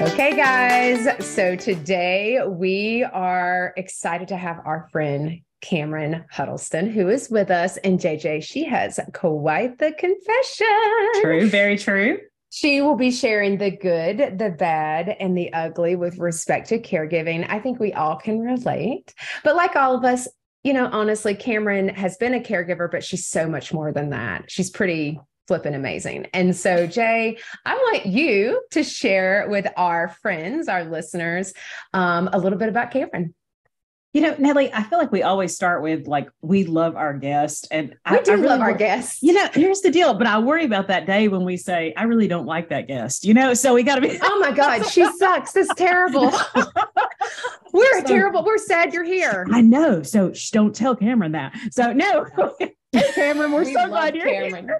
Okay, guys. So today we are excited to have our friend Cameron Huddleston, who is with us. And JJ, she has quite the confession. True, very true. She will be sharing the good, the bad, and the ugly with respect to caregiving. I think we all can relate. But like all of us, you know, honestly, Cameron has been a caregiver, but she's so much more than that. She's pretty flipping amazing. And so, Jay, I want you to share with our friends, our listeners, um, a little bit about Cameron. You know, Natalie, I feel like we always start with like we love our guest, and we I, do I really love our guests. You know, here's the deal, but I worry about that day when we say I really don't like that guest. You know, so we got to be. oh my God, she sucks. This is terrible. we're So- terrible. We're sad you're here. I know. So shh, don't tell Cameron that. So no, Cameron, we're We so glad you're Cameron.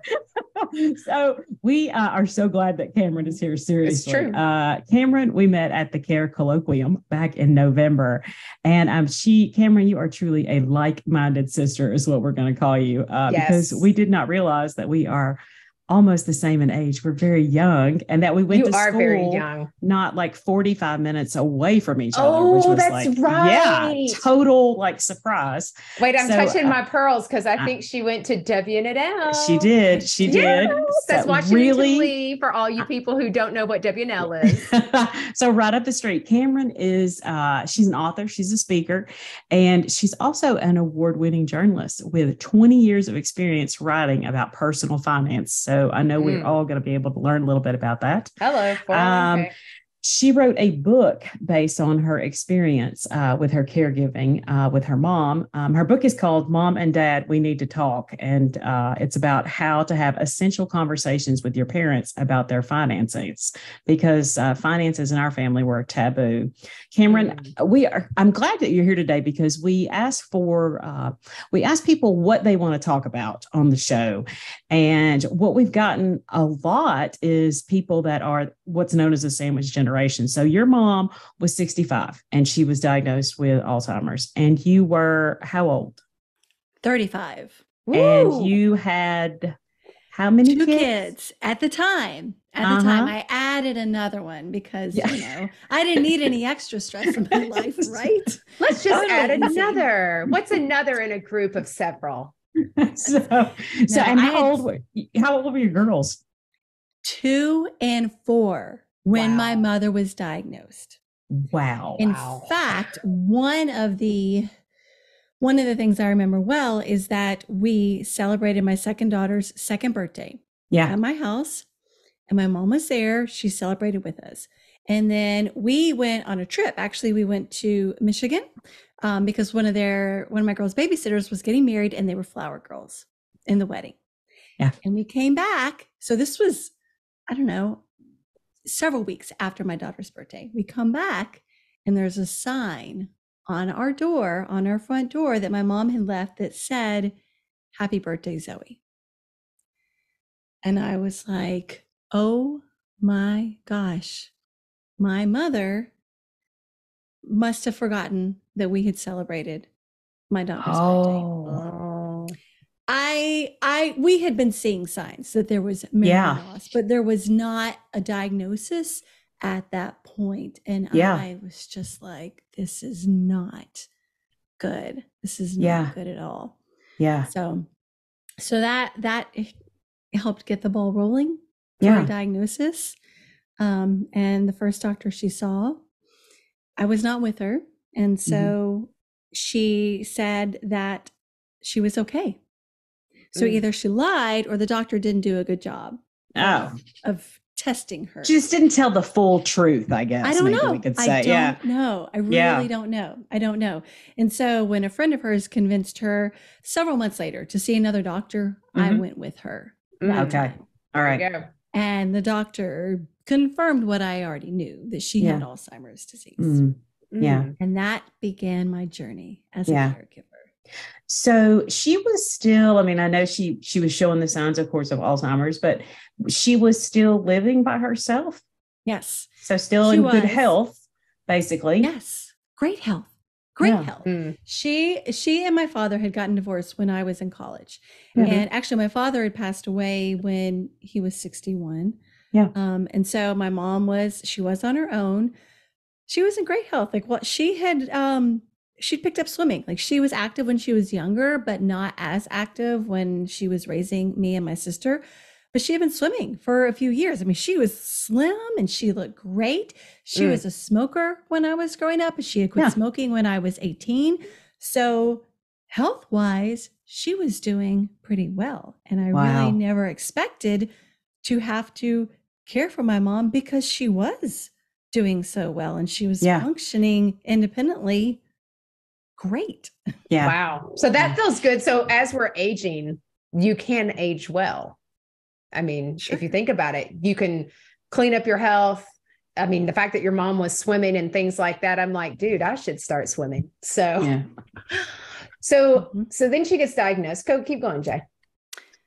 here. so we uh, are so glad that Cameron is here. Seriously, true. Uh, Cameron, we met at the Care Colloquium back in November, and um, she, Cameron, you are truly a like-minded sister, is what we're going to call you, uh, because we did not realize that we are almost the same in age. We're very young, and that we went You to are school very young. not like 45 minutes away from each other, which Oh, was that's like, right. yeah, total like surprise. Wait, I'm So, touching uh, my pearls because I I- think she went to W&L. She did. She did. Yes, that's So Washington really, Lee for all you people who don't know what W&L is. so right up the street, Cameron is uh, she's an author, she's a speaker, and she's also an award-winning journalist with 20 years of experience writing about personal finance. So I know we're Mm. all going to be able to learn a little bit about that. Hello. Um, 401k. She wrote a book based on her experience uh, with her caregiving uh, with her mom. Um, her book is called Mom and Dad, We Need to Talk. And uh, it's about how to have essential conversations with your parents about their finances because uh, finances in our family were taboo. Cameron, we are, I'm glad that you're here today because we asked for, uh, we asked people what they want to talk about on the show. And what we've gotten a lot is people that are what's known as a sandwich generation. So your mom was 65 and she was diagnosed with Alzheimer's, and you were how old? 35. Woo. And you had how many Two kids? kids at the time. At Uh-huh. the time, I added another one because, Yeah. you know, I didn't need any extra stress in my life, right? Let's just Totally add another. What's another in a group of several? so, so and I how had- old were how old were your girls? Two and four when my mother was diagnosed. Wow. In Wow. fact, one of the one of the things I remember well is that we celebrated my second daughter's second birthday yeah. at my house and my mom was there she celebrated with us and then we went on a trip actually we went to michigan um, because one of their one of my girls babysitters was getting married and they were flower girls in the wedding Yeah. and we came back so this was i don't know several weeks after my daughter's birthday we come back and there's a sign on our door on our front door that my mom had left that said happy birthday zoe and I was like, oh my gosh, my mother must have forgotten that we had celebrated my daughter's birthday. Oh. I I we had been seeing signs that there was memory Yeah. loss, but there was not a diagnosis at that point. And Yeah. I was just like, this is not good. This is not Yeah. good at all. Yeah. So, so that that helped get the ball rolling for Yeah. a diagnosis. Um, and the first doctor she saw, I was not with her, and so she said that she was okay. So Mm. either she lied or the doctor didn't do a good job Oh. of testing her. She just didn't tell the full truth, I guess. I don't maybe know. We could I say, don't yeah. know. I really Yeah. don't know. I don't know. And so when a friend of hers convinced her several months later to see another doctor, I Mhm. went with her. Mm. that Okay. time. All There you go. And the doctor confirmed what I already knew that she had Alzheimer's disease. Mm. Yeah. Mm. And that began my journey as Yeah. a caregiver. So she was still, I mean, I know she she was showing the signs, of course, of Alzheimer's, but she was still living by herself. Yes. So still She in good health, basically. Yes. Great health. Great Yeah. health. Mm. She she and my father had gotten divorced when I was in college. Mhm. And actually my father had passed away when he was 61. Yeah. Um, and so my mom was, she was on her own. She was in great health. Like what she had, um, she picked up swimming. Like she was active when she was younger, but not as active when she was raising me and my sister. But she had been swimming for a few years. I mean, she was slim and she looked great. She Mm. was a smoker when I was growing up, and she had quit Yeah. smoking when I was 18. So, health wise, she was doing pretty well. And I Wow. really never expected to have to care for my mom because she was doing so well and she was Yeah. functioning independently great. Yeah. Wow. So that feels good. So as we're aging, you can age well. I mean, Sure. if you think about it, you can clean up your health. I mean, the fact that your mom was swimming and things like that, I'm like, dude, I should start swimming. So, Yeah. so, Mhm. so then she gets diagnosed. Go, keep going, Jay.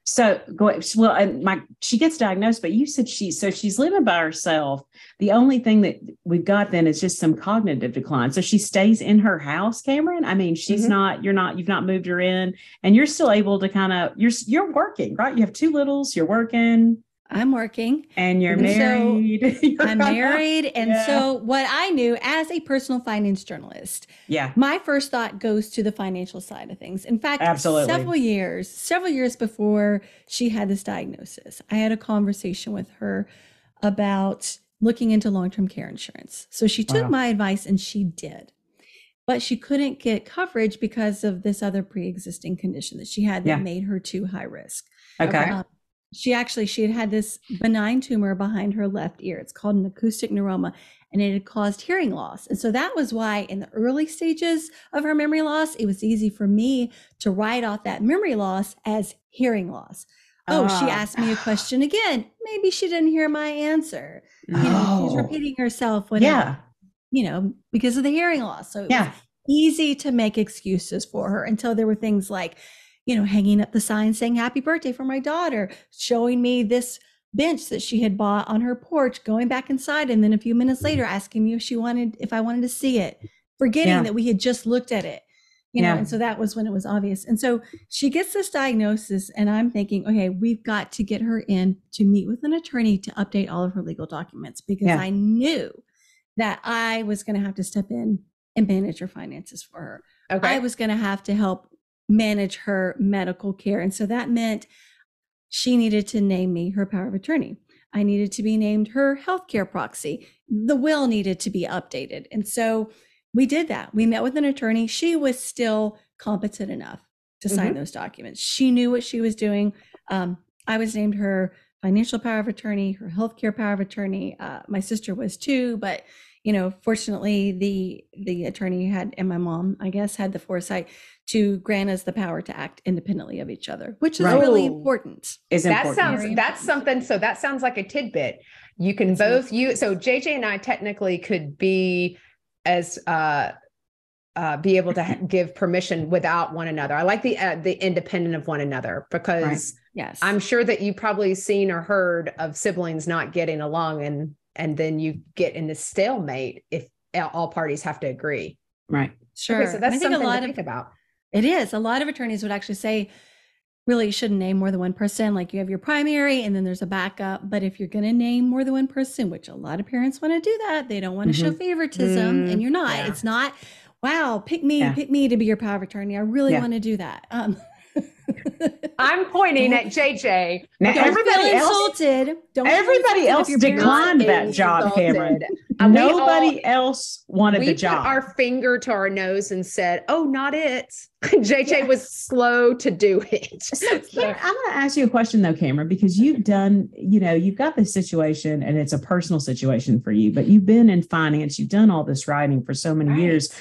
So go well, and my she gets diagnosed, but you said she so she's living by herself. The only thing that we've got then is just some cognitive decline. So she stays in her house, Cameron. I mean, she's Mhm. not. You're not. You've not moved her in, and you're still able to kind of. You're you're working, right? You have two littles. You're working, I'm working. and you're And so married. You're I'm married. And Yeah. so, what I knew as a personal finance journalist, Yeah. my first thought goes to the financial side of things. In fact, Absolutely. several years, several years before she had this diagnosis, I had a conversation with her about looking into long-term care insurance. So she took Wow. my advice and she did. But she couldn't get coverage because of this other pre-existing condition that she had that Yeah. made her too high risk. Okay. Um, she actually she had had this benign tumor behind her left ear. It's called an acoustic neuroma and it had caused hearing loss. And so that was why in the early stages of her memory loss it was easy for me to write off that memory loss as hearing loss. Oh she Ah. asked me a question again. Maybe she didn't hear my answer. You know she's repeating herself when Yeah. you know because of the hearing loss. So it Yeah. was easy to make excuses for her until there were things like you know hanging up the sign saying happy birthday for my daughter showing me this bench that she had bought on her porch going back inside and then a few minutes later mm-hmm. asking me if she wanted if i wanted to see it forgetting Yeah. that we had just looked at it you know and so that was when it was obvious and so she gets this diagnosis and i'm thinking okay we've got to get her in to meet with an attorney to update all of her legal documents because Yeah. i knew that i was going to have to step in and manage her finances for her Okay. I was going to have to help manage her medical care. And so that meant she needed to name me her power of attorney. I needed to be named her healthcare proxy. The will needed to be updated. And so we did that. We met with an attorney. She was still competent enough to sign those documents. She knew what she was doing. Um, I was named her financial power of attorney, her healthcare power of attorney. Uh, my sister was too, but you know, fortunately, the the attorney had and my mom, I guess, had the foresight to grant us the power to act independently of each other, which is Right. really important. Is that important. sounds Very that's important. something so that sounds like a tidbit you can It's both you so jj and i technically could be as uh uh be able to give permission without one another i like the uh, the independent of one another because Yes, i'm sure that you probably seen or heard of siblings not getting along and and then you get in this stalemate if all parties have to agree right. sure. okay so that's I think something a lot to of think about It is. A lot of attorneys would actually say, really, you shouldn't name more than one person. Like you have your primary and then there's a backup. But if you're going to name more than one person, which a lot of parents want to do that, they don't want to show favoritism. Mm, and you're not. yeah. It's not, wow, pick me, Yeah. pick me to be your power of attorney. I really Yeah. want to do that. Um, i'm pointing at jj Now don't everybody else insulted. Don't everybody else declined that job, Insulted. Cameron. Uh, Nobody all- else wanted we the put job. our finger to our nose and said, "Oh, not it." JJ was slow to do it. So, Cameron, I'm going to ask you a question though, Cameron, because you've done, you know, you've got this situation and it's a personal situation for you, but you've been in finance, you've done all this writing for so many Right. years.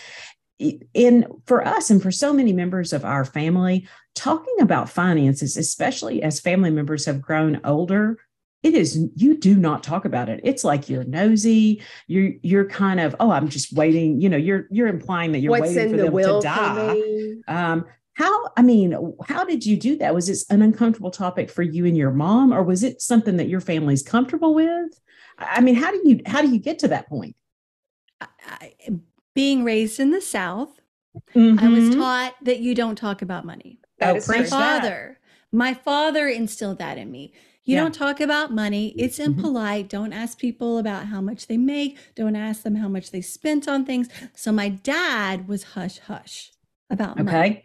In for us and for so many members of our family, talking about finances, especially as family members have grown older, it is you do not talk about it. It's like you're nosy. You're you're kind of oh, I'm just waiting. You know, you're you're implying that you're What's waiting for the them to die. Um, how, I mean, how did you do that? Was this an uncomfortable topic for you and your mom, or was it something that your family's comfortable with? I I mean, how do you how do you get to that point? I- being raised in the South, I was Mhm. taught that you don't talk about money. That Oh, is my true. preach that. father My father instilled that in me. You Yeah. don't talk about money. It's Mhm. impolite. Don't ask people about how much they make. Don't ask them how much they spent on things. So my dad was hush hush about money. Okay.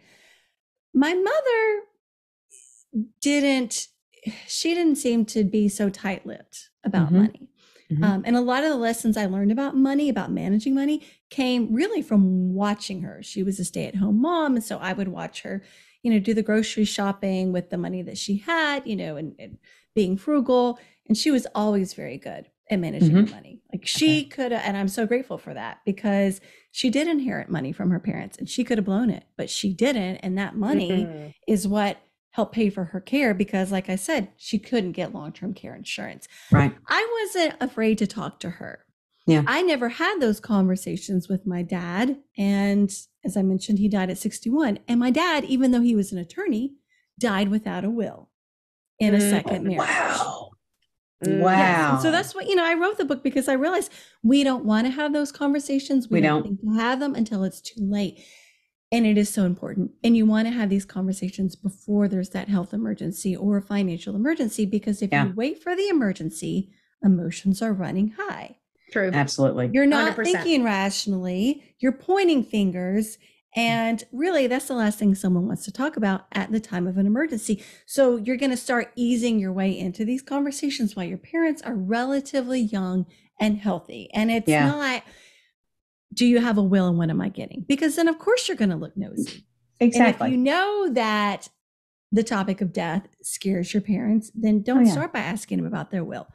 My mother didn't, she didn't seem to be so tight lipped about Mhm. money. Mhm. Um, and a lot of the lessons I learned about money, about managing money, came really from watching her. She was a stay at home mom. And so I would watch her, you know, do the grocery shopping with the money that she had, you know, and, and being frugal. And she was always very good at managing Mhm. her money. Like she could and I'm so grateful for that because she did inherit money from her parents and she could have blown it, but she didn't. And that money Mm-mm. is what helped pay for her care because, like I said, she couldn't get long term care insurance. Right. I wasn't afraid to talk to her. Yeah. I never had those conversations with my dad. And as I mentioned, he died at 61. And my dad, even though he was an attorney, died without a will in a Mm. second marriage. Wow. Mm. Wow. Yes. So that's what, you know, I wrote the book because I realized we don't want to have those conversations. We don't, don't. think to have them until it's too late. And it is so important. And you want to have these conversations before there's that health emergency or a financial emergency because if Yeah. you wait for the emergency, emotions are running high. True. Absolutely. You're not 100%. thinking rationally, you're pointing fingers. And really, that's the last thing someone wants to talk about at the time of an emergency. So you're going to start easing your way into these conversations while your parents are relatively young and healthy. And it's Yeah. not, do you have a will and what am I getting? Because then, of course, you're going to look nosy. Exactly. And if you know that the topic of death scares your parents, then don't Oh, yeah. start by asking them about their will.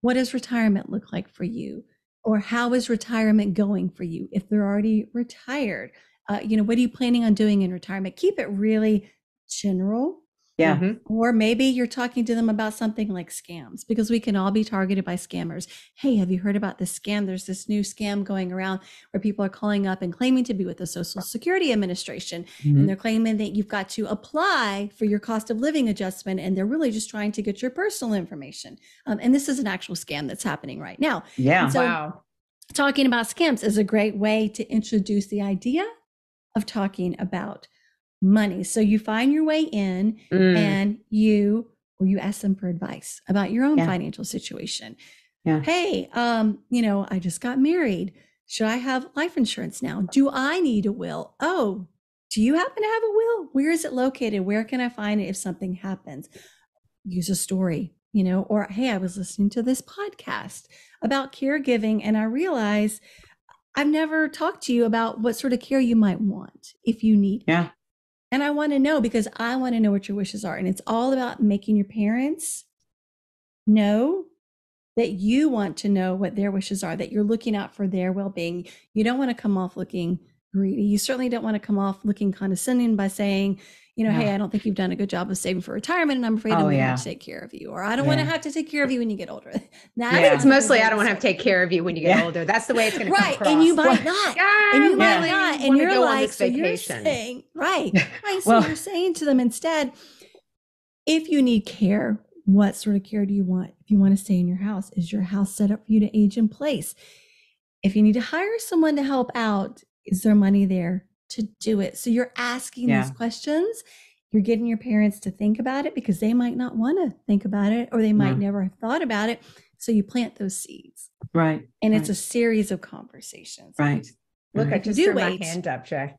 What does retirement look like for you? Or how is retirement going for you if they're already retired? Uh, you know, what are you planning on doing in retirement? Keep it really general. Yeah. Mhm. Or maybe you're talking to them about something like scams because we can all be targeted by scammers. Hey, have you heard about this scam? There's this new scam going around where people are calling up and claiming to be with the Social Security Administration Mhm. and they're claiming that you've got to apply for your cost of living adjustment and they're really just trying to get your personal information um, and this is an actual scam that's happening right now Yeah. So- wow. talking about scams is a great way to introduce the idea of talking about money so you find your way in Mm. and you or you ask them for advice about your own Yeah. financial situation Yeah. hey um you know i just got married should i have life insurance now do i need a will oh do you happen to have a will where is it located where can i find it if something happens use a story you know or hey i was listening to this podcast about caregiving and i realized i've never talked to you about what sort of care you might want if you need Yeah. And I want to know because I want to know what your wishes are. And it's all about making your parents know that you want to know what their wishes are, that you're looking out for their well being. You don't want to come off looking greedy. You certainly don't want to come off looking condescending by saying, you know, hey, I don't think you've done a good job of saving for retirement, and I'm afraid I'm Oh, going to yeah. to take care of you, or I don't want to have to take care of you when you get older. That's Yeah. I think it's mostly I don't want to have to take care of you when you get Yeah. older. That's the way it's going to right, come and you might not. Yeah, and you I might not. And you're like, so you're saying, right, right. So Well- you're saying to them instead, if you need care, what sort of care do you want? If you want to stay in your house, is your house set up for you to age in place? If you need to hire someone to help out, is there money there to do it? So you're asking these questions. You're getting your parents to think about it because they might not want to think about it or they might No. never have thought about it. So you plant those seeds Right. and it's a series of conversations. Right. Look, I just do threw wait. my hand up, Jay.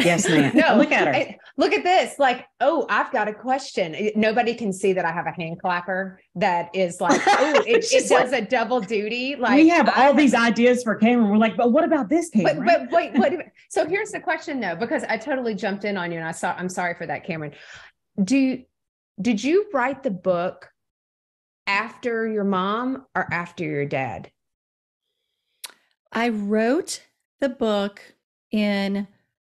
Yes, ma'am. No, Look at her. I- look at this. Like, oh, I've got a question. Nobody can see that I have a hand clapper that is like, oh, it, it She's does a double duty. Like we have I all these ideas for Cameron. We're like, but what about this, But Cameron? but wait, what? So here's the question though, because I totally jumped in on you, and I saw. I'm sorry for that, Cameron. Do did you write the book after your mom or after your dad? I wrote the book in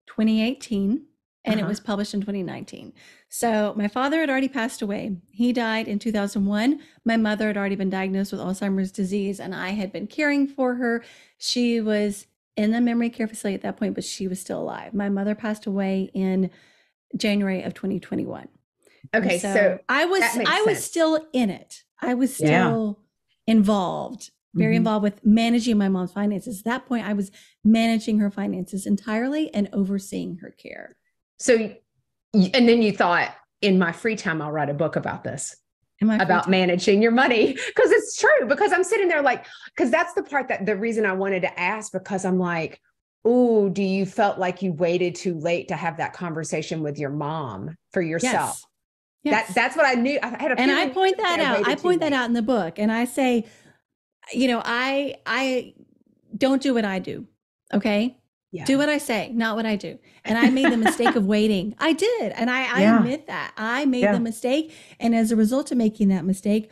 2018 and it Uh-huh. was published in 2019. So my father had already passed away. He died in 2001. My mother had already been diagnosed with Alzheimer's disease and I had been caring for her. She was in the memory care facility at that point, but she was still alive. My mother passed away in January of 2021. Okay, so, I was I was sense. still in it. I was Yeah. still involved, very Mhm. involved with managing my mom's finances. At that point, I was managing her finances entirely and overseeing her care. so, and then you thought, in my free time, I'll write a book about this Am I free about to- managing your money because it's true because i'm sitting there like because that's the part that the reason i wanted to ask because i'm like oh do you felt like you waited too late to have that conversation with your mom for yourself Yes. that Yes. that's what i knew i had a and I point that out. I point that late. out in the book, and I say, you know, I I don't do what I do. Okay, yeah. do what I say, not what I do. And I made the mistake of waiting. I did, and I, I Yeah. admit that I made Yeah. the mistake. And as a result of making that mistake,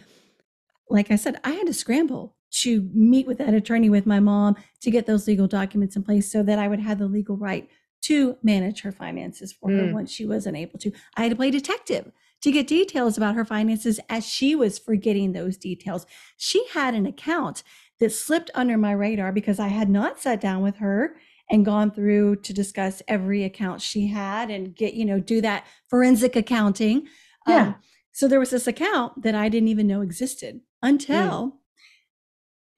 like I said, I had to scramble to meet with that attorney with my mom to get those legal documents in place so that I would have the legal right to manage her finances for her Mm. once she wasn't able to. I had to play detective to get details about her finances as she was forgetting those details. She had an account that slipped under my radar because I had not sat down with her and gone through to discuss every account she had and get, you know, do that forensic accounting. Um, Yeah. so there was this account that I didn't even know existed until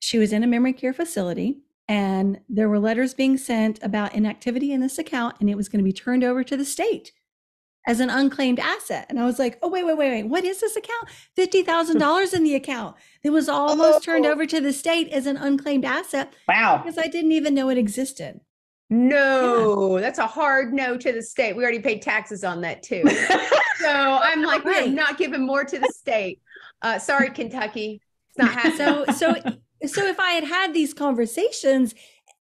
she was in a memory care facility and there were letters being sent about inactivity in this account and it was going to be turned over to the state as an unclaimed asset. And I was like, oh, wait, wait, wait, wait. What is this account? $50,000 in the account. It was almost turned Oh. over to the state as an unclaimed asset Wow. because I didn't even know it existed. no that's a hard no to the state we already paid taxes on that too so i'm like we're not giving more to the state uh sorry kentucky it's not happening So, so, so if I had had these conversations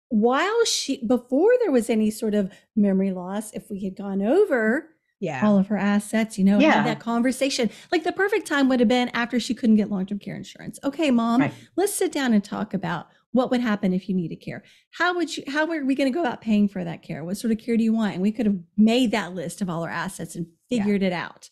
while she, before there was any sort of memory loss, if we had gone over yeah all of her assets, you know, Yeah. had that conversation. Like the perfect time would have been after she couldn't get long term care insurance. Okay, mom, Right. let's sit down and talk about what would happen if you needed care. How would you, how are we going to go about paying for that care? What sort of care do you want? And we could have made that list of all our assets and Yeah. figured it out.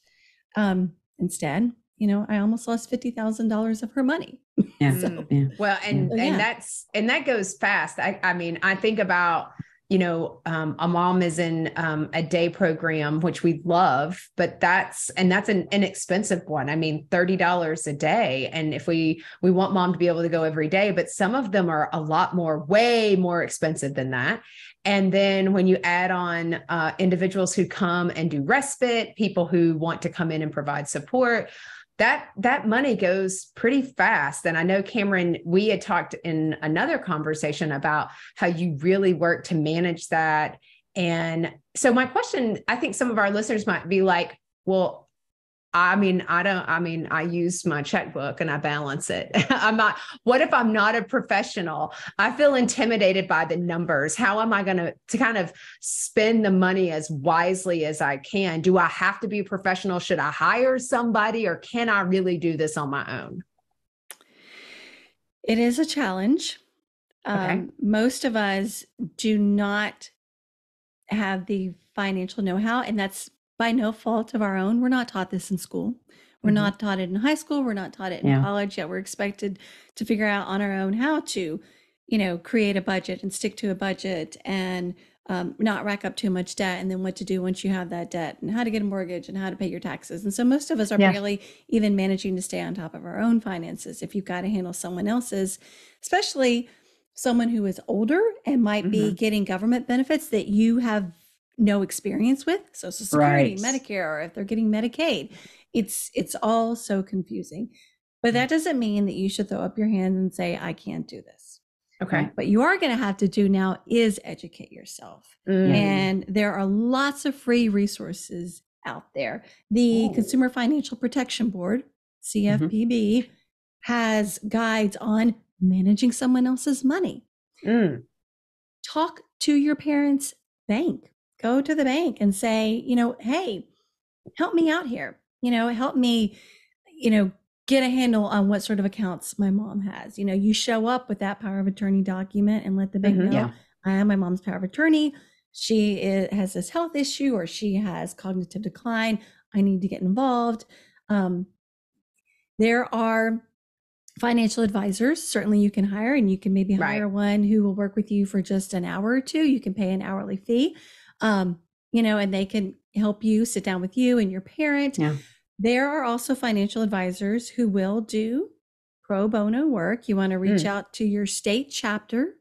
Um, instead, you know, I almost lost $50,000 of her money. Yeah. Yeah. Well, and So, yeah. and that's and that goes fast. I I mean, I think about you know, um, a mom is in um, a day program, which we love, but that's and that's an inexpensive one. I mean, thirty dollars a day, and if we we want mom to be able to go every day, but some of them are a lot more, way more expensive than that. And then when you add on uh, individuals who come and do respite, people who want to come in and provide support, that that money goes pretty fast. And i know cameron we had talked in another conversation about how you really work to manage that. And so my question i think some of our listeners might be like well I mean, I don't, I mean, I use my checkbook and I balance it. I'm not, what if I'm not a professional? I feel intimidated by the numbers. How am I going to, to kind of spend the money as wisely as I can? Do I have to be a professional? Should I hire somebody or can I really do this on my own? It is a challenge. Okay. Um, most of us do not have the financial know how, and that's by no fault of our own. We're not taught this in school. We're Mhm. not taught it in high school. We're not taught it in Yeah. college yet. We're expected to figure out on our own how to, you know, create a budget and stick to a budget and um, not rack up too much debt and then what to do once you have that debt and how to get a mortgage and how to pay your taxes. And so most of us are Yeah. barely even managing to stay on top of our own finances. If you've got to handle someone else's, especially someone who is older and might be Mm-hmm. getting government benefits that you have no experience with, Social Security, Right. Medicare, or if they're getting Medicaid, it's it's all so confusing. But that doesn't mean that you should throw up your hands and say, I can't do this. Okay. What you are going to have to do now is educate yourself. Mm. And there are lots of free resources out there. The Ooh. Consumer Financial Protection Board, CFPB, has guides on managing someone else's money. Mm. Talk to your parents' bank. Go to the bank and say, you know, hey, help me out here. You know, help me, you know, get a handle on what sort of accounts my mom has. You know, you show up with that power of attorney document and let the bank Mhm. know Yeah. I am my mom's power of attorney. She i- has this health issue or she has cognitive decline. I need to get involved. Um, there are financial advisors, certainly you can hire, and you can maybe Right. hire one who will work with you for just an hour or two. You can pay an hourly fee, um, you know, and they can help you sit down with you and your parent. Yeah. There are also financial advisors who will do pro bono work. You want to reach Mm. out to your state chapter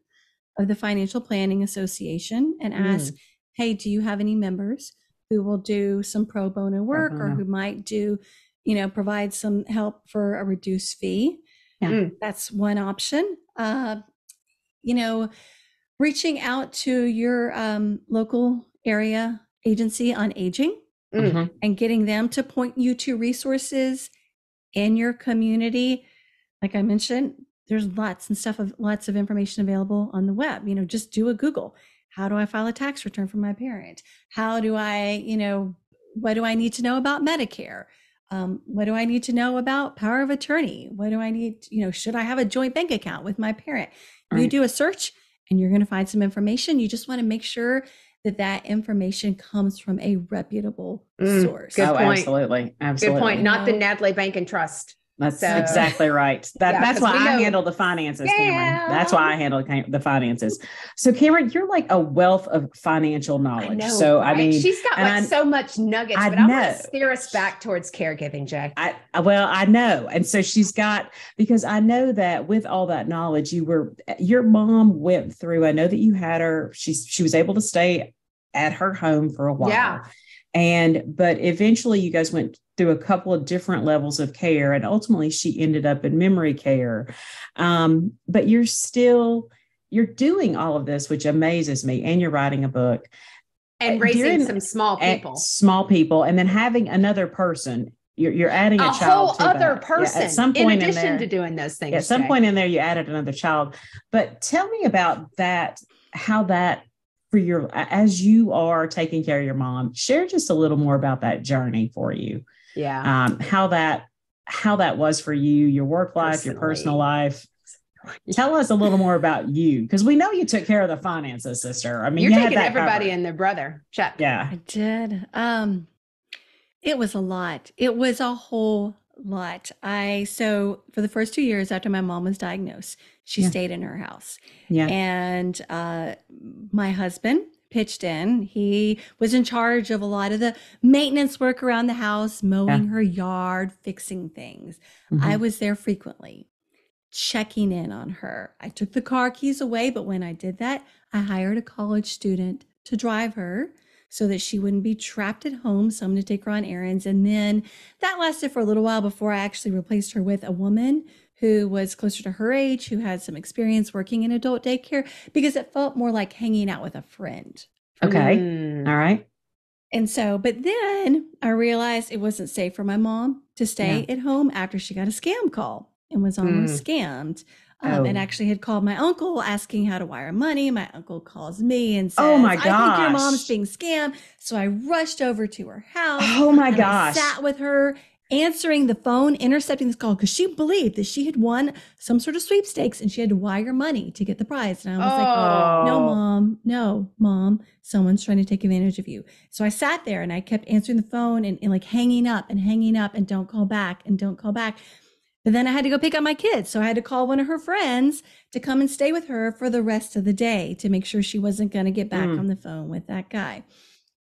of the Financial Planning Association and Mm. ask, hey, do you have any members who will do some pro bono work or bono. who might do, you know, provide some help for a reduced fee. Yeah. Mm. That's one option. Uh, you know, reaching out to your um, local area agency on aging Mm. Mhm. and getting them to point you to resources in your community. Like I mentioned, there's lots and stuff of lots of information available on the web. You know, just do a Google. How do I file a tax return for my parent? How do I, you know, what do I need to know about Medicare? Um, what do I need to know about power of attorney? What do I need, you know, should I have a joint bank account with my parent? You do a search and you're going to find some information. You just want to make sure that that information comes from a reputable Mm, source. Good oh, point. absolutely. Absolutely. Good point. Not the No. Natalie Bank and Trust. That's So- exactly right. That, Yeah, that's why I know- handle the finances, Yeah. Cameron. That's why I handle the finances. So, Cameron, you're like a wealth of financial knowledge. so, I mean, she's got like I- so much nuggets, I but I want know. to steer us back towards caregiving, Jay. I I- well, I know, and so she's got because I know that with all that knowledge, you were your mom went through. I know that you had her. she, she was able to stay at her home for a while. Yeah. And but eventually you guys went through a couple of different levels of care and ultimately she ended up in memory care. Um, but you're still you're doing all of this, which amazes me, and you're writing a book And Uh, raising during- some small people. small people, and then having another person. You're, you're adding a, A child whole to other that. Yeah, person at some point in, addition there, to doing those things. at some point in there, you added another child. But tell me about that. How that for your as you are taking care of your mom. Share just a little more about that journey for you. Yeah. Um, how that how that was for you, your work life, your personal life. Tell us a little more about you because we know you took care of the finances, sister. I mean, You're you had taking that everybody covered. and their brother. Check. Yeah. I did. Um, it was a lot. It was a whole lot. I so for the first two years after my mom was diagnosed, she Yeah. stayed in her house, Yeah. and uh, my husband pitched in. He was in charge of a lot of the maintenance work around the house, mowing her yard, fixing things. I Mhm. was there frequently, checking in on her. I took the car keys away, but when I did that, I hired a college student to drive her so that she wouldn't be trapped at home, someone to take her on errands. And then that lasted for a little while before I actually replaced her with a woman who was closer to her age, who had some experience working in adult daycare, because it felt more like hanging out with a friend. Okay. Mm. All right. And so, but then I realized it wasn't safe for my mom to stay at home after she got a scam call and was almost scammed. Um, And Oh. actually had called my uncle asking how to wire money. My uncle calls me and says, Oh my I think your mom's being scammed. So I rushed over to her house. Oh my and I gosh. sat with her, answering the phone, intercepting this call because she believed that she had won some sort of sweepstakes and she had to wire money to get the prize. And I was like, Oh. no, mom, no, mom, someone's trying to take advantage of you. So I sat there and I kept answering the phone and, and like hanging up and hanging up and don't call back and don't call back. But then I had to go pick up my kids. So I had to call one of her friends to come and stay with her for the rest of the day to make sure she wasn't going to get back Mm. on the phone with that guy.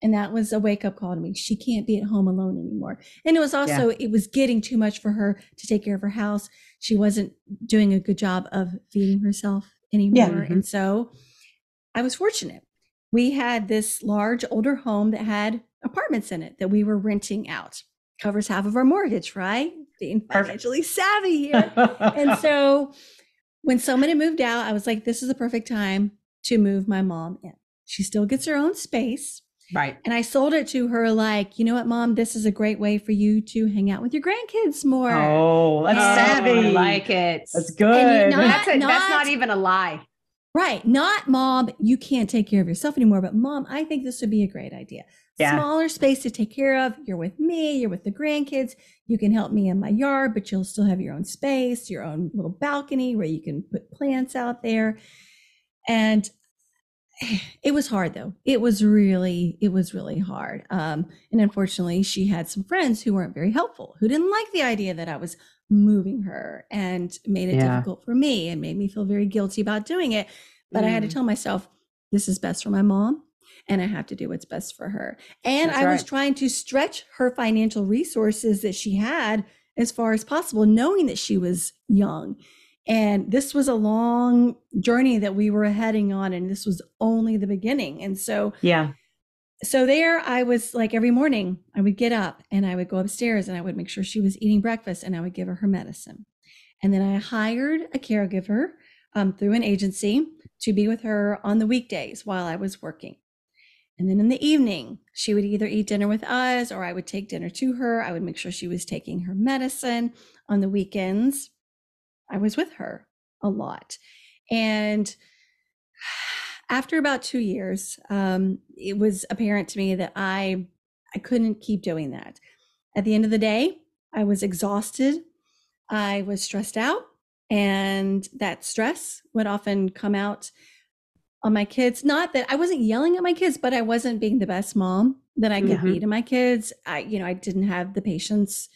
And that was a wake up call to me. She can't be at home alone anymore. And it was also, it was getting too much for her to take care of her house. She wasn't doing a good job of feeding herself anymore. Mhm. And so I was fortunate. We had this large older home that had apartments in it that we were renting out. Covers half of our mortgage, right? Being Perfect. financially savvy here. and so when someone had moved out, I was like, this is the perfect time to move my mom in. She still gets her own space. Right. And I sold it to her like, you know what, mom, this is a great way for you to hang out with your grandkids more. oh, that's Oh, savvy. I like it. That's good. not- that's, a, that's not- not even a lie. Right. Not mom, you can't take care of yourself anymore, but mom, I think this would be a great idea. Yeah. Smaller space to take care of. You're with me, you're with the grandkids. You can help me in my yard, but you'll still have your own space, your own little balcony where you can put plants out there. And it was hard though. It was really, it was really hard. Um, and unfortunately, she had some friends who weren't very helpful, who didn't like the idea that I was moving her and made it Yeah. difficult for me and made me feel very guilty about doing it. But I had to Mm. tell myself, this is best for my mom and I have to do what's best for her. And That's I was trying to stretch her financial resources that she had as far as possible, knowing that she was young. And this was a long journey that we were heading on, and this was only the beginning. And so yeah. so there I was like every morning I would get up and I would go upstairs and I would make sure she was eating breakfast and I would give her her medicine. And then I hired a caregiver um, through an agency to be with her on the weekdays while I was working. And then in the evening, she would either eat dinner with us or I would take dinner to her. I would make sure she was taking her medicine. On the weekends, I was with her a lot. And after about two years, um, it was apparent to me that I I couldn't keep doing that. At the end of the day, I was exhausted. I was stressed out, and that stress would often come out on my kids. Not that I wasn't yelling at my kids, but I wasn't being the best mom that I could mm-hmm. be to my kids. I, you know, I didn't have the patience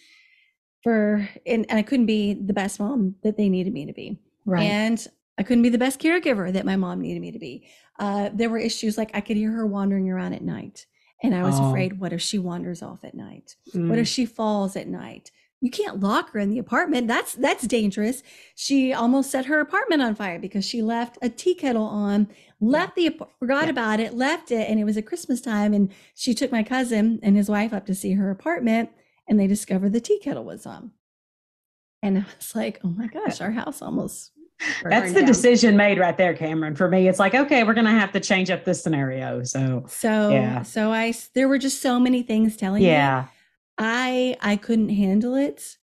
for, and, and I couldn't be the best mom that they needed me to be. Right. And I couldn't be the best caregiver that my mom needed me to be. Uh, there were issues like I could hear her wandering around at night. And I was oh. afraid, what if she wanders off at night? Mm. What if mm. she falls at night? You can't lock her in the apartment. That's that's dangerous. She almost set her apartment on fire because she left a tea kettle on, left the forgot yeah. about it, left it, and it was at Christmas time. And she took my cousin and his wife up to see her apartment, and they discovered the tea kettle was on. And I was like, oh my gosh, our house almost that's the down. decision made right there, Cameron. For me, it's like, okay, we're going to have to change up this scenario. So, so, yeah. so I, there were just so many things telling yeah. me I, I couldn't handle it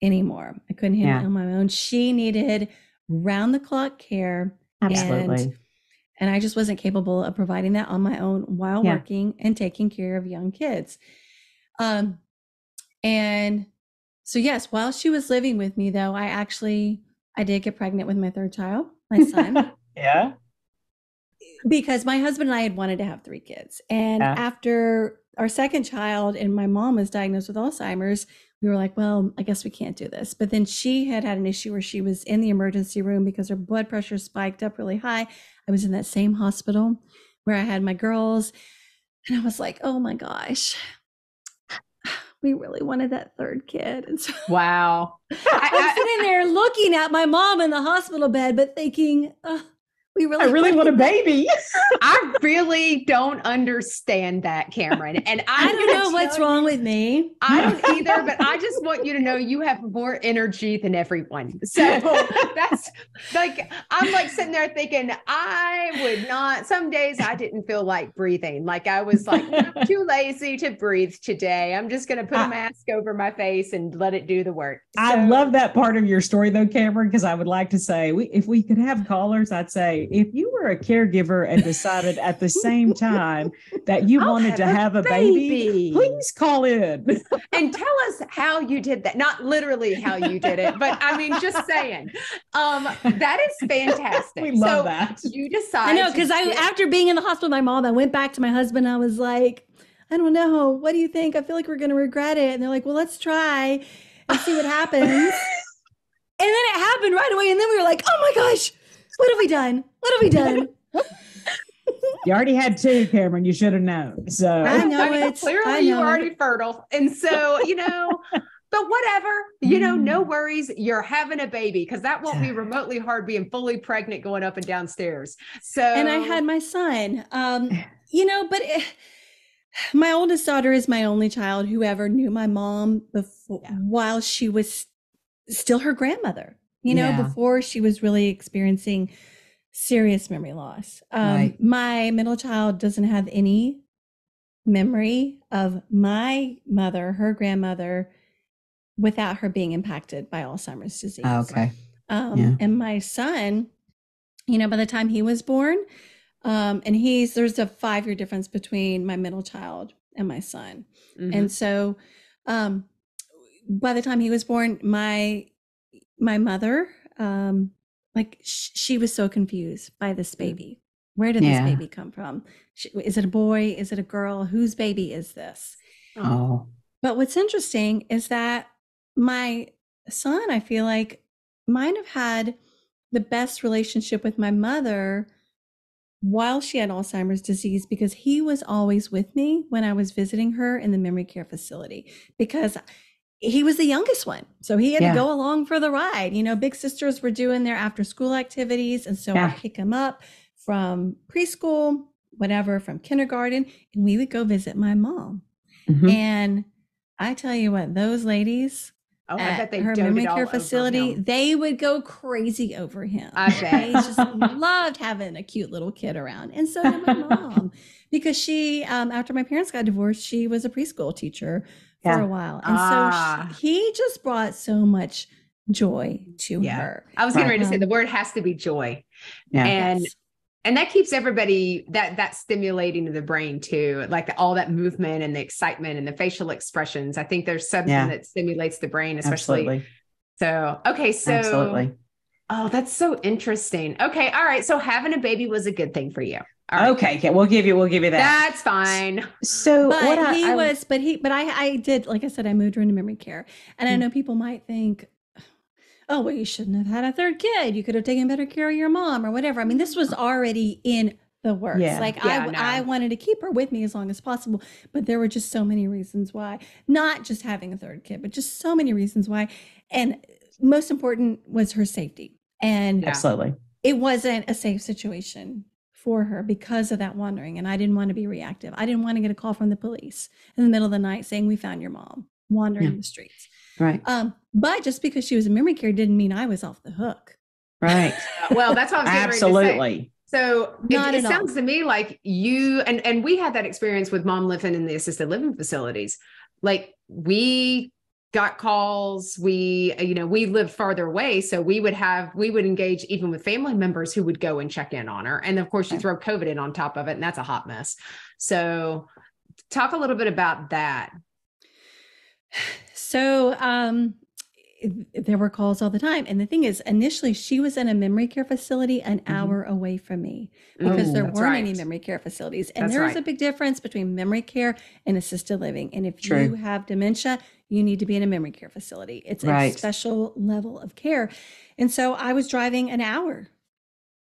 anymore. I couldn't handle yeah. it on my own. She needed round the clock care. Absolutely. And, I just wasn't capable of providing that on my own while yeah. working and taking care of young kids. Um, and so, yes, while she was living with me, though, I actually I did get pregnant with my third child, my son. yeah. Because my husband and I had wanted to have three kids. And yeah. after our second child and my mom was diagnosed with Alzheimer's, we were like, well, I guess we can't do this. But then she had had an issue where she was in the emergency room because her blood pressure spiked up really high. I was in that same hospital where I had my girls. And I was like, oh my gosh, we really wanted that third kid. And so wow. I'm sitting there looking at my mom in the hospital bed, but thinking, oh, we really I really want a baby. I really don't understand that, Cameron. And I, I don't know what's you, wrong with me. I don't either, but I just want you to know you have more energy than everyone. So that's like I'm like sitting there thinking, I would not some days I didn't feel like breathing. Like I was like, I'm too lazy to breathe today. I'm just gonna put a mask over my face and let it do the work. So, I love that part of your story though, Cameron, because I would like to say we, if we could have callers, I'd say if you were a caregiver and decided at the same time that you I'll wanted have to have a baby, baby, please call in and tell us how you did that. Not literally how you did it, but I mean, just saying. Um, that is fantastic. We love so that. You decided. I know because I, after being in the hospital with my mom, I went back to my husband. I was like, I don't know. What do you think? I feel like we're going to regret it. And they're like, well, let's try and see what happens. and then it happened right away. And then we were like, oh my gosh, what have we done? What have we done? you already had two, Cameron. You should have known. So I know I mean, it. Clearly, I know you were already fertile, and so you know. but whatever, you know, no mm. worries. You're having a baby because that won't be remotely hard being fully pregnant going up and downstairs. So, and I had my son. Um, you know, but it, my oldest daughter is my only child who ever knew my mom before yeah. while she was still her grandmother. You know, yeah. before she was really experiencing serious memory loss. Um, right. My middle child doesn't have any memory of my mother, her grandmother, without her being impacted by Alzheimer's disease. Oh, okay. Um, yeah. And my son, you know, by the time he was born, um, and he's there's a five year difference between my middle child and my son, mm-hmm. and so um, by the time he was born, my my mother um, like sh- she was so confused by this mm. baby. Where did yeah. this baby come from? Is it a boy? Is it a girl? Whose baby is this? Oh. But what's interesting is that my son, I feel like, might have had the best relationship with my mother while she had Alzheimer's disease because he was always with me when I was visiting her in the memory care facility because he was the youngest one. So he had yeah. to go along for the ride. You know, big sisters were doing their after school activities. And so yeah. I pick him up from preschool whatever from kindergarten, and we would go visit my mom. Mhm. And I tell you what, those ladies, Oh, I bet they her doted memory all care facility, they would go crazy over him. I bet. They just loved having a cute little kid around. And so did my mom, because she, um, after my parents got divorced, she was a preschool teacher for a while. And Ah. so she, he just brought so much joy to Yeah. her. I was getting Right. ready to say Um, the word has to be joy. Yeah. And Yes. and that keeps everybody that that stimulating to the brain too like the, all that movement and the excitement and the facial expressions i think there's something Yeah. that stimulates the brain especially Absolutely. so okay so Absolutely. oh that's so interesting okay all right so having a baby was a good thing for you all right. Okay. Okay. We'll give you. We'll give you that. that's fine so but what I, he I- was but he but i i did like i said i moved her into memory care and i Mm. know people might think oh well you shouldn't have had a third kid you could have taken better care of your mom or whatever i mean this was already in the works Yeah. like Yeah, i no. i wanted to keep her with me as long as possible but there were just so many reasons why not just having a third kid but just so many reasons why and most important was her safety and absolutely. it wasn't a safe situation for her because of that wandering and i didn't want to be reactive i didn't want to get a call from the police in the middle of the night saying we found your mom wandering Yeah. the streets Right. um but just because she was in memory care didn't mean i was off the hook Right. well that's what I'm getting ready to say. Absolutely. So it, Not it at all. sounds to me like you and and we had that experience with mom living in the assisted living facilities. Like we got calls, we you know we lived farther away, so we would have we would engage even with family members who would go and check in on her, and of course you throw COVID in on top of it, and that's a hot mess. So talk a little bit about that. so um there were calls all the time and the thing is initially she was in a memory care facility an Mhm. hour away from me because Ooh, there weren't any memory care facilities. And That's there's right. a big difference between memory care and assisted living. And if True. you have dementia, you need to be in a memory care facility. It's Right. a special level of care. And so I was driving an hour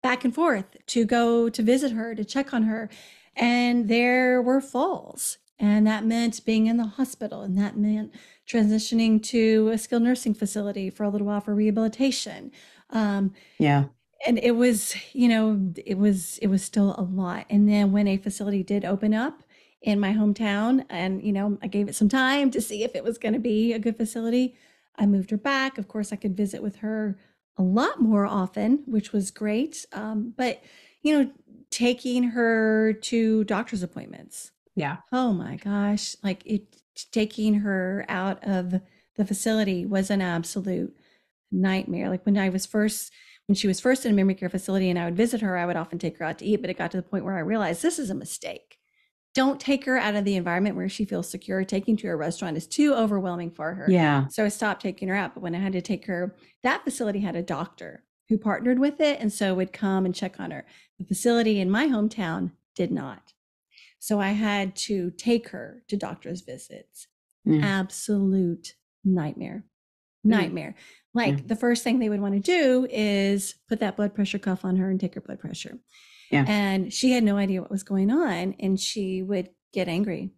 back and forth to go to visit her, to check on her. And there were falls. And that meant being in the hospital. And that meant transitioning to a skilled nursing facility for a little while for rehabilitation. Um, Yeah. and it was you know it was it was still a lot and then when a facility did open up in my hometown and you know i gave it some time to see if it was going to be a good facility i moved her back of course i could visit with her a lot more often which was great um, but you know taking her to doctor's appointments Yeah. oh my gosh like it taking her out of the facility was an absolute nightmare like when i was first when she was first in a memory care facility and i would visit her i would often take her out to eat but it got to the point where i realized this is a mistake don't take her out of the environment where she feels secure taking to a restaurant is too overwhelming for her Yeah. so I stopped taking her out. But when I had to take her, that facility had a doctor who partnered with it and so would come and check on her. The facility in my hometown did not. So I had to take her to doctor's visits. Yeah. Absolute nightmare. Mm. Nightmare. Like Yeah. the first thing they would want to do is put that blood pressure cuff on her and take her blood pressure. Yeah. And she had no idea what was going on and she would get angry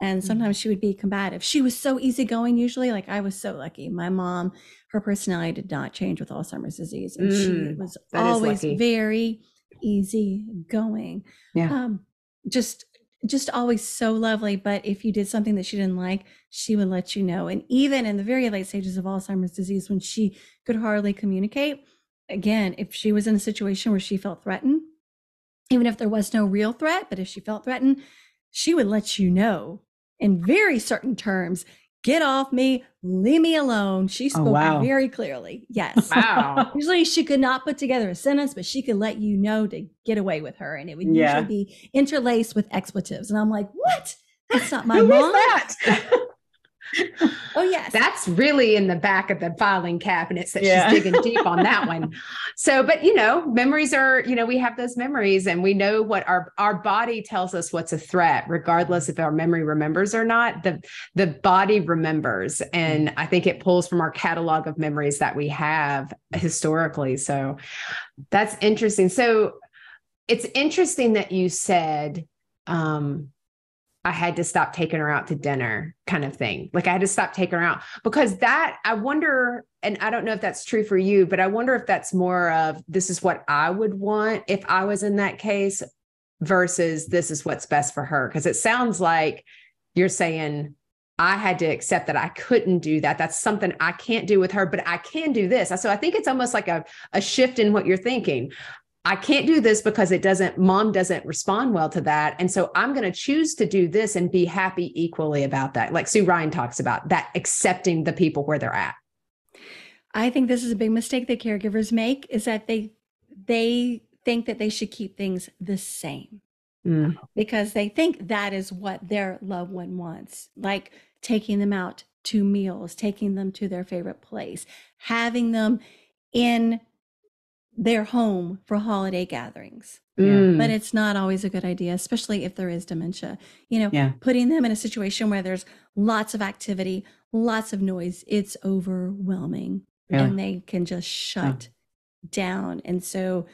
and Mm-hmm. sometimes she would be combative. She was so easygoing usually. Like I was so lucky. My mom, her personality did not change with Alzheimer's disease. And she Mm, was always very easy going. Yeah. Um, just just always so lovely. But if you did something that she didn't like, she would let you know. And even in the very late stages of Alzheimer's disease, when she could hardly communicate, again, if she was in a situation where she felt threatened, even if there was no real threat, but if she felt threatened, she would let you know in very certain terms get off me, leave me alone. She oh, spoke wow. very clearly. Yes. Wow. Usually she could not put together a sentence, but she could let you know to get away with her. And it would Yeah. usually be interlaced with expletives. And I'm like, what? That's not my Who is mom. that? Oh, yes. That's really in the back of the filing cabinets that Yeah. she's digging deep on that one. So, but you know, memories are, you know, we have those memories and we know what our our body tells us what's a threat, regardless if our memory remembers or not. The the body remembers. And I think it pulls from our catalog of memories that we have historically. So that's interesting. So it's interesting that you said um I had to stop taking her out to dinner kind of thing. Like I had to stop taking her out because that I wonder, and I don't know if that's true for you, but I wonder if that's more of this is what I would want if I was in that case. versus this is what's best for her? Because it sounds like you're saying, I had to accept that I couldn't do that. That's something I can't do with her, but I can do this. So I think it's almost like a, a shift in what you're thinking. I can't do this because it doesn't, mom doesn't respond well to that. And so I'm going to choose to do this and be happy equally about that. Like Sue Ryan talks about that, accepting the people where they're at. I think this is a big mistake that caregivers make is that they, they think that they should keep things the same mm. because they think that is what their loved one wants. Like taking them out to meals, taking them to their favorite place, having them in their home for holiday gatherings. Mm. But it's not always a good idea, especially if there is dementia. You know, yeah. putting them in a situation where there's lots of activity, lots of noise, it's overwhelming yeah. and they can just shut yeah. down. And so,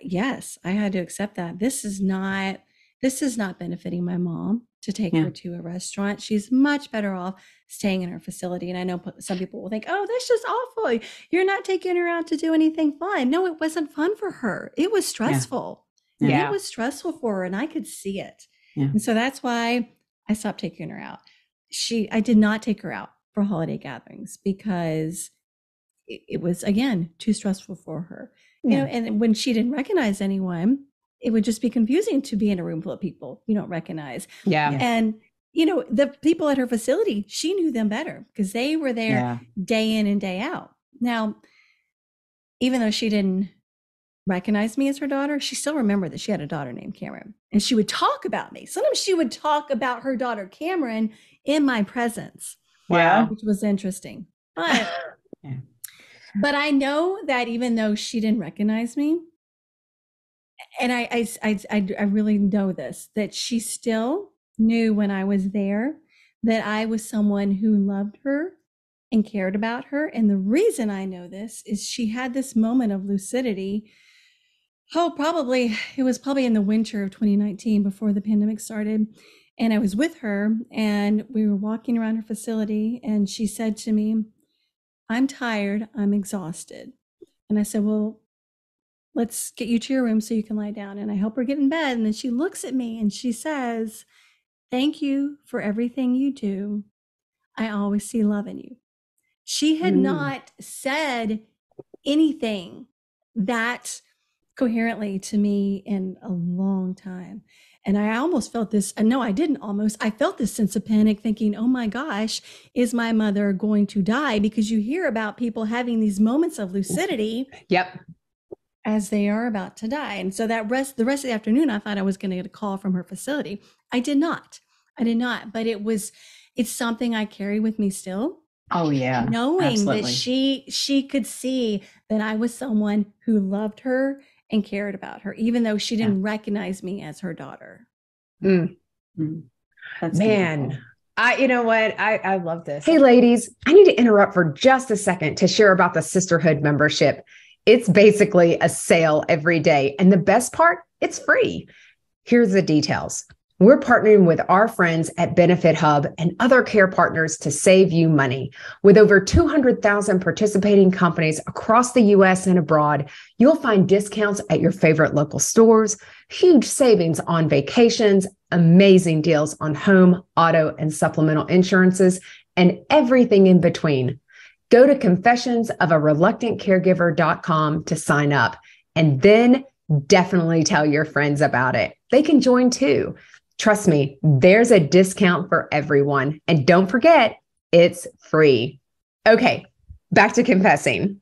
yes, I had to accept that. This is not this is not benefiting my mom to take yeah. her to a restaurant. She's much better off staying in her facility. And I know some people will think, oh, that's just awful. You're not taking her out to do anything fun. No, it wasn't fun for her. It was stressful. Yeah. yeah. It was stressful for her, and I could see it. Yeah. And so that's why I stopped taking her out. She, I did not take her out for holiday gatherings because it, it was again too stressful for her. You know, and when she didn't recognize anyone, it would just be confusing to be in a room full of people you don't recognize. Yeah. And you know, the people at her facility, she knew them better because they were there yeah. day in and day out. Now, even though she didn't recognize me as her daughter, she still remembered that she had a daughter named Cameron. And she would talk about me. Sometimes she would talk about her daughter Cameron in my presence. Wow. Which was interesting. But yeah. but I know that even though she didn't recognize me, and I, I, I, I really know this that she still knew when I was there that I was someone who loved her and cared about her. And the reason I know this is she had this moment of lucidity. Oh, probably it was probably in the winter of 2019 before the pandemic started. And I was with her and we were walking around her facility. And she said to me, I'm tired, I'm exhausted. And I said, Well, let's get you to your room so you can lie down. And I help her get in bed. And then she looks at me and she says, Thank you for everything you do. I always see love in you. She had mm. not said anything that coherently to me in a long time. And I almost felt this, no, I didn't almost. I felt this sense of panic thinking, oh my gosh, is my mother going to die? Because you hear about people having these moments of lucidity. Yep as they are about to die. And so that rest the rest of the afternoon, I thought I was going to get a call from her facility. I did not. I did not. But it was it's something I carry with me still. Oh yeah. Knowing Absolutely. that she she could see that I was someone who loved her and cared about her, even though she didn't yeah. recognize me as her daughter. Mm. Mm. That's Man. Beautiful. I, you know what? I, I love this. Hey, ladies, I need to interrupt for just a second to share about the sisterhood membership. It's basically a sale every day. And the best part, it's free. Here's the details. We're partnering with our friends at Benefit Hub and other care partners to save you money. With over 200,000 participating companies across the US and abroad, you'll find discounts at your favorite local stores, huge savings on vacations, amazing deals on home, auto, and supplemental insurances, and everything in between. Go to confessionsofareluctantcaregiver.com to sign up and then definitely tell your friends about it. They can join too. Trust me, there's a discount for everyone. And don't forget, it's free. Okay, back to confessing.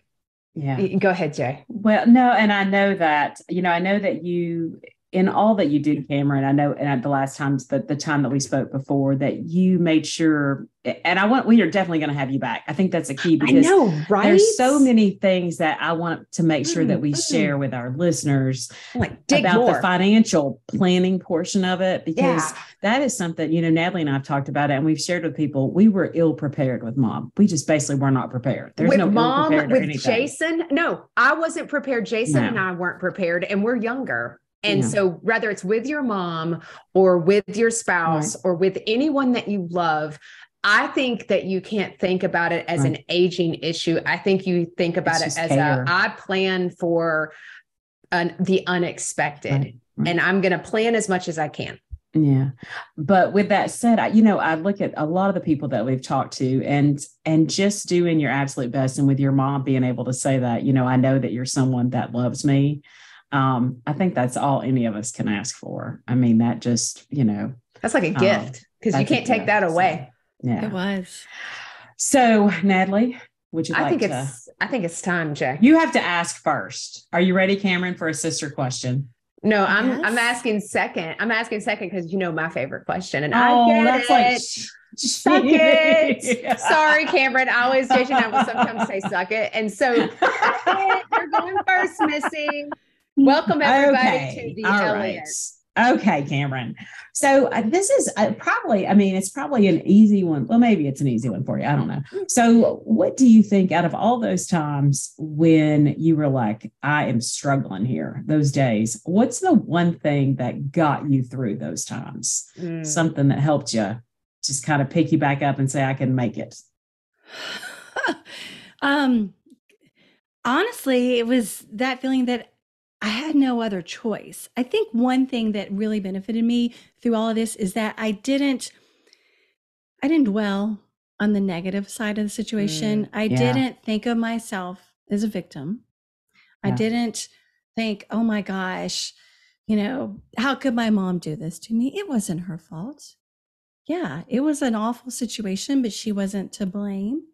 Yeah. Go ahead, Jay. Well, no, and I know that, you know, I know that you in all that you do, Cameron, I know, and at the last times, the, the time that we spoke before, that you made sure, and I want, we are definitely going to have you back. I think that's a key because I know, right? There's so many things that I want to make sure that we mm-hmm. share with our listeners like about more. the financial planning portion of it, because yeah. that is something, you know, Natalie and I have talked about it and we've shared with people. We were ill prepared with mom. We just basically were not prepared. There's with no mom, with Jason. No, I wasn't prepared. Jason no. and I weren't prepared, and we're younger. And yeah. so, whether it's with your mom or with your spouse right. or with anyone that you love, I think that you can't think about it as right. an aging issue. I think you think about it's it as care. a I plan for an, the unexpected. Right. and I'm going to plan as much as I can. Yeah. But with that said, I, you know, I look at a lot of the people that we've talked to and and just doing your absolute best and with your mom being able to say that, you know, I know that you're someone that loves me. Um, I think that's all any of us can ask for. I mean, that just, you know, that's like a um, gift because you can't take that away. Yeah. It was. So, Natalie, would you I like think to? It's, I think it's time, Jay. You have to ask first. Are you ready, Cameron, for a sister question? No, I'm yes. I'm asking second. I'm asking second because you know my favorite question, and oh, I that's it. like suck it. Sorry, Cameron. I always Jason I will sometimes say suck it, and so you're going first, Missy. Welcome everybody okay. to the All. Right. Okay, Cameron. So uh, this is uh, probably, I mean, it's probably an easy one. Well, maybe it's an easy one for you. I don't know. So, what do you think out of all those times when you were like, I am struggling here, those days, what's the one thing that got you through those times? Mm. Something that helped you just kind of pick you back up and say, I can make it? um, honestly, it was that feeling that I had no other choice. I think one thing that really benefited me through all of this is that I didn't I didn't dwell on the negative side of the situation. Mm, I yeah. didn't think of myself as a victim. Yeah. I didn't think, "Oh my gosh, you know, how could my mom do this to me?" It wasn't her fault. Yeah, it was an awful situation, but she wasn't to blame.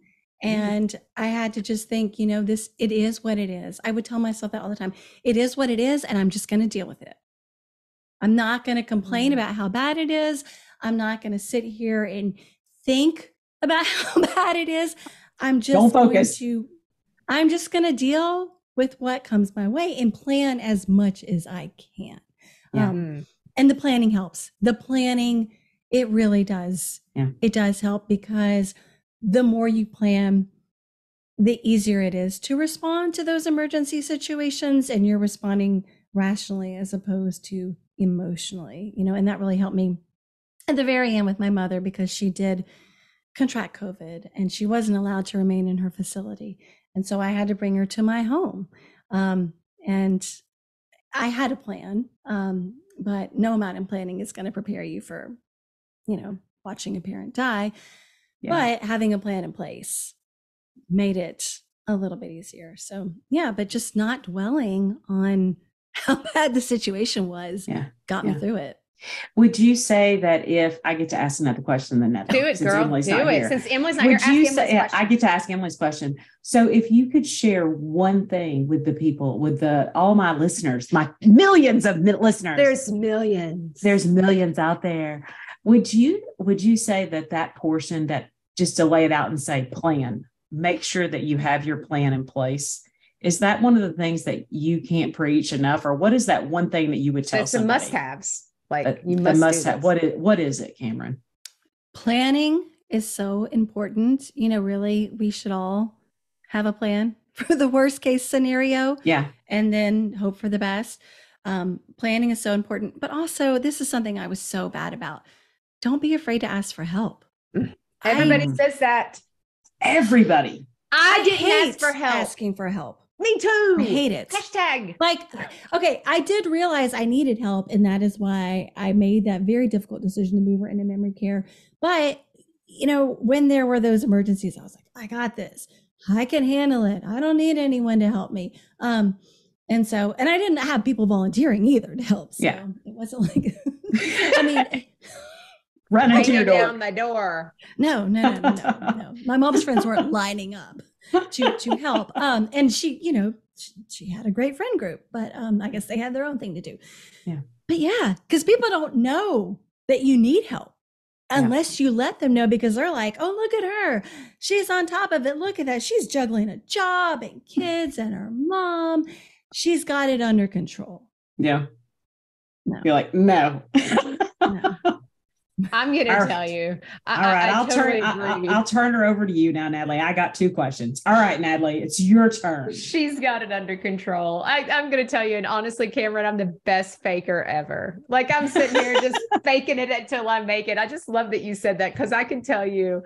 Mm-hmm. And I had to just think, you know, this, it is what it is. I would tell myself that all the time. It is what it is, and I'm just going to deal with it. I'm not going to complain mm-hmm. about how bad it is. I'm not going to sit here and think about how bad it is. I'm just Don't focus. going to, I'm just going to deal with what comes my way and plan as much as I can. Yeah. Um, and the planning helps. The planning, it really does. Yeah. It does help because the more you plan, the easier it is to respond to those emergency situations and you're responding rationally as opposed to emotionally, you know, and that really helped me at the very end with my mother because she did contract COVID and she wasn't allowed to remain in her facility. And so I had to bring her to my home. Um, and I had a plan, um, but no amount of planning is going to prepare you for, you know, watching a parent die. Yeah. But having a plan in place made it a little bit easier. So, yeah, but just not dwelling on how bad the situation was yeah. got me through it. Would you say that if I get to ask another question, then that do it, girl, Emily's do it. Here, since Emily's not would here, you say, I get to ask Emily's question. So, if you could share one thing with the people, with the all my listeners, my millions of listeners, there's millions, there's millions out there. Would you would you say that that portion that just to lay it out and say plan make sure that you have your plan in place. Is that one of the things that you can't preach enough or what is that one thing that you would tell it's the must haves like uh, you must, must have what is what is it cameron? Planning is so important. You know really we should all have a plan for the worst case scenario yeah. and then hope for the best. Um, planning is so important but also this is something i was so bad about. Don't be afraid to ask for help. Mm. Everybody I, says that. Everybody. I, I didn't ask for help. Asking for help. Me too. I hate it. Hashtag. Like, okay, I did realize I needed help, and that is why I made that very difficult decision to move her into memory care. But, you know, when there were those emergencies, I was like, I got this. I can handle it. I don't need anyone to help me. Um, and so, and I didn't have people volunteering either to help. So yeah. it wasn't like, I mean, run into your door. down the door. No, no, no, no, no, no. My mom's friends weren't lining up to to help. Um, and she, you know, she, she, had a great friend group, but um, I guess they had their own thing to do. Yeah. But yeah, because people don't know that you need help unless yeah. you let them know because they're like, oh, look at her. She's on top of it. Look at that. She's juggling a job and kids and her mom. She's got it under control. Yeah. No. You're like, no. no. I'm going to tell you. I, all right, I, will totally turn. I, I'll turn her over to you now, Natalie. I got two questions. All right, Natalie, it's your turn. She's got it under control. I, am going to tell you, and honestly, Cameron, I'm the best faker ever. Like I'm sitting here just faking it until I make it. I just love that you said that because I can tell you,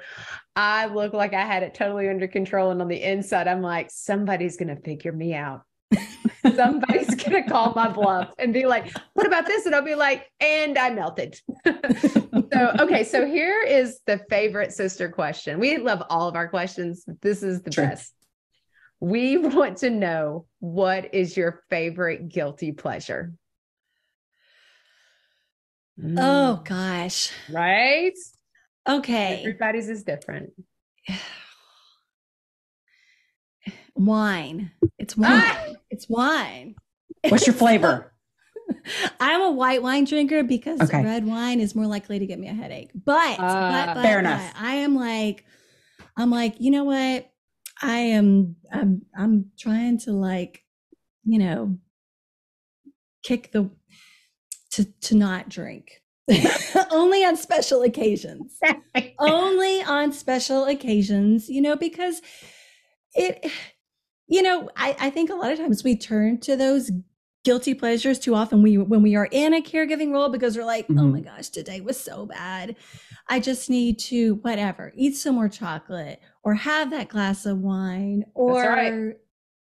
I look like I had it totally under control, and on the inside, I'm like, somebody's going to figure me out. Somebody's going to call my bluff and be like, what about this? And I'll be like, and I melted. so, okay. So here is the favorite sister question. We love all of our questions. This is the best. We want to know what is your favorite guilty pleasure? Oh, mm. gosh. Right? Okay. Everybody's is different. wine. It's wine. Ah! It's wine. What's your flavor? I'm a white wine drinker because okay. red wine is more likely to give me a headache. But, uh, but, but fair enough. I am like, I'm like, you know what? I am, I'm, I'm trying to like, you know, kick the, to, to not drink. Only on special occasions. Only on special occasions, you know, because it you know I, I think a lot of times we turn to those guilty pleasures too often we when we are in a caregiving role because we're like mm-hmm. oh my gosh today was so bad i just need to whatever eat some more chocolate or have that glass of wine or right.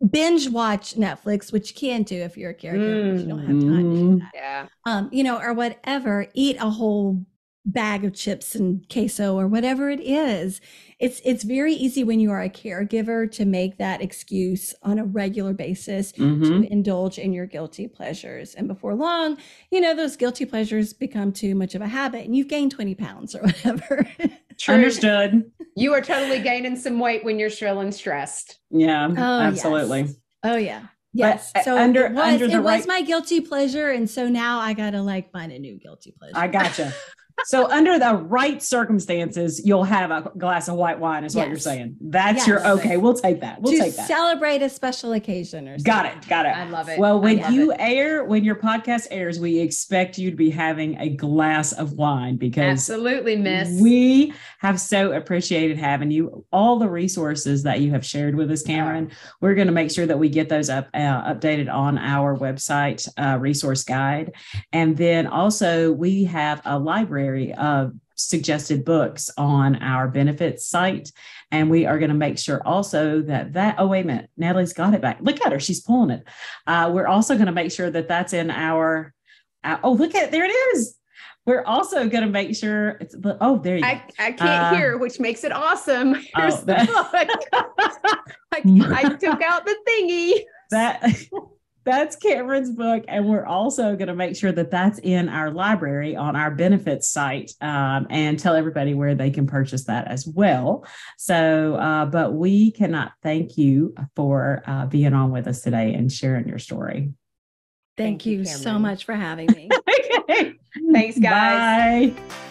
binge watch netflix which you can do if you're a caregiver mm. you don't have time to do mm-hmm. that yeah um you know or whatever eat a whole bag of chips and queso or whatever it is it's it's very easy when you are a caregiver to make that excuse on a regular basis mm-hmm. to indulge in your guilty pleasures and before long you know those guilty pleasures become too much of a habit and you've gained 20 pounds or whatever True. understood you are totally gaining some weight when you're shrill and stressed yeah oh, absolutely yes. oh yeah Yes. But so under, it was, under it right... was my guilty pleasure. And so now I got to like find a new guilty pleasure. I gotcha so under the right circumstances, you'll have a glass of white wine, is yes. what you're saying. That's yes. your okay. We'll take that. We'll to take that. Celebrate a special occasion or something. Got it. Got it. I love it. Well, when you it. air, when your podcast airs, we expect you to be having a glass of wine because absolutely, Miss. We have so appreciated having you. All the resources that you have shared with us, Cameron. We're going to make sure that we get those up uh, updated on our website uh, resource guide, and then also we have a library library of suggested books on our benefits site. And we are going to make sure also that that, oh, wait a minute, Natalie's got it back. Look at her, she's pulling it. Uh, we're also going to make sure that that's in our, uh, oh, look at it, there it is. We're also going to make sure it's, oh, there you I, go. I can't uh, hear, which makes it awesome. Oh, Here's oh, the book. I, I took out the thingy. That that's Cameron's book. And we're also going to make sure that that's in our library on our benefits site um, and tell everybody where they can purchase that as well. So, uh, but we cannot thank you for uh, being on with us today and sharing your story. Thank, thank you, you so much for having me. okay. Thanks, guys. Bye.